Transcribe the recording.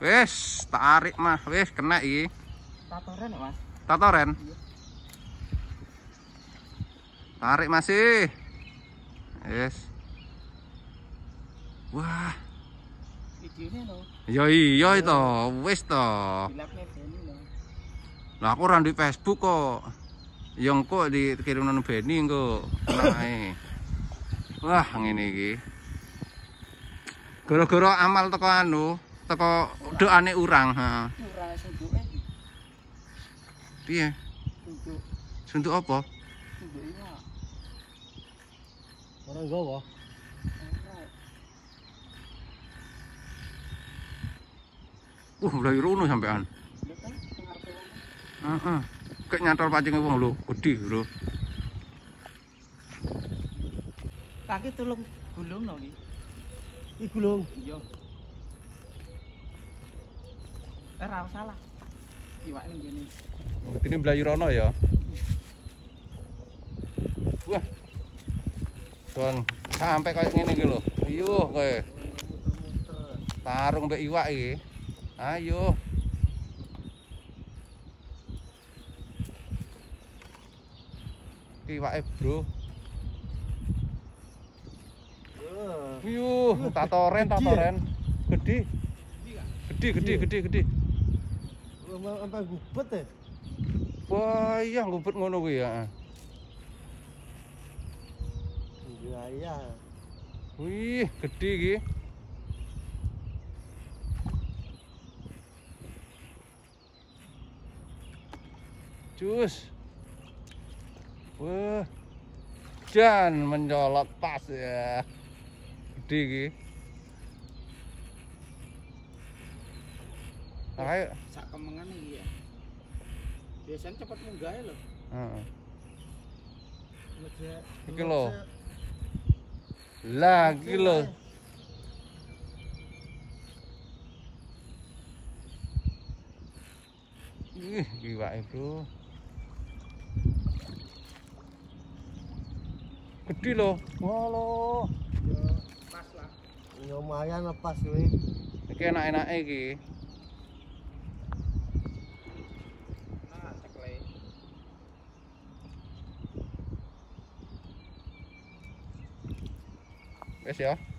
Wes, tarik mah, wes kena iki. Tatoren ya, Mas. Tatoren. Tarik masih. Wes. Wah, Videonya loh. ya iya wes to. Di Benny loh. Lah aku ora di Facebook kok. Yang kok dikirim nang Beni kok. Wah, ngene iki. Gara-gara amal teko anu, Apa doane urang. Ha. Piye? Suntuk. apa? Ora gawa. Uh, lagi rono sampean. Heeh. Kayak nyantol pancing wong lho, gede lho. Kaki tulung gulung no iki. Iku lho. Iya. Ora salah. Iwak ning kene. Ini Melayu Rono ya. Wah. Don, sampai kayak gini gitu. Ayo kayak tarung mbak iwak iki. Ayo. Iwake, Bro. Yuh, tatoren, tatoren. Gede. Gede, gede, gede, gede. Sampai gubet ya. Wah, iya ngubet ngono kuwi ya. Iya iya. Wih, gede iki. Cus. Wah. Dan mencolot pas ya. Gede iki. Ayo. Sak kemengan iki ya. Biasanya cepet munggah lho. Heeh. Ngecek. Iki lho. Lagi lho. Ih, iwake, Bro. Gede lho. Halo. Pas lah. Ya lumayan lepas kuwi. Iki enak-enake iki. Wes ya.